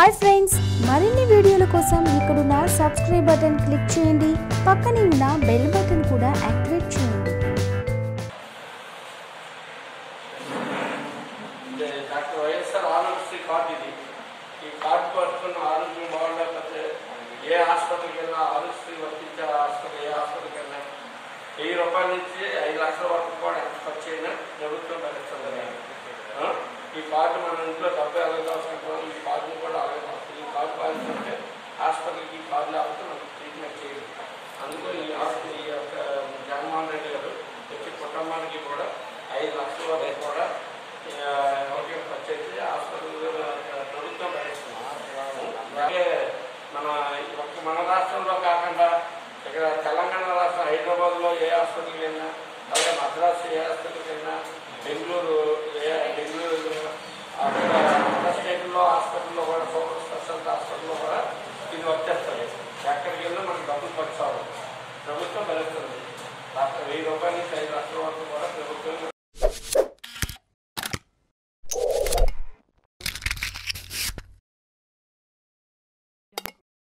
Hi friends మరిన్ని వీడియోల కోసం ఇక్కడున్న సబ్స్క్రైబ్ బటన్ క్లిక్ చేయండి. పక్కనే ఉన్న బెల్ బటన్ కూడా యాక్టివేట్ చేయండి. డాక్టర్ వైఎస్ఆర్ ఆరోగ్యశ్రీ కార్డు ఇది. ఈ కార్డు పట్టుకున్న ఆరోగ్యం బాగుండకపోతే ఏ హాస్పిటల్కి వెళ్ళినా ఆరోగ్యశ్రీ వర్తించే హాస్పిటల్ ఏ హాస్పిటల్కి వెళ్ళినా వెయ్యి రూపాయల నుంచి ఐదు లక్షల వరకు కూడా ఎంత ఖర్చు అయినా ప్రభుత్వం కార్డు మన ఇంట్లో డెబ్బై అరవై ఎలాగవసరం ఈ కార్డుని కూడా అలాగే ఈ కార్డు పాలిస్తుంటే హాస్పిటల్కి ఈ కార్డు లేకపోతే మనకి ట్రీట్మెంట్ చేయదు అందుకో ఈ హాస్పిటల్ ఈ యొక్క జగన్మోహన్ రెడ్డి గారు ప్రతి కుటుంబానికి కూడా ఐదు లక్షల వరకు కూడా ఎవరికి ఖర్చు అయితే హాస్పిటల్ ప్రభుత్వం భరిస్తుంది అలాగే మన ఒక్క మన రాష్ట్రంలో కాకుండా ఇక్కడ తెలంగాణ రాష్ట్రం హైదరాబాద్లో ఏ హాస్పిటల్కి వెళ్ళినా అలాగే మద్రాసు ఏ खर्चा प्रभुत्म भरी रुपये राष्ट्र वर्ग प्रभुत्म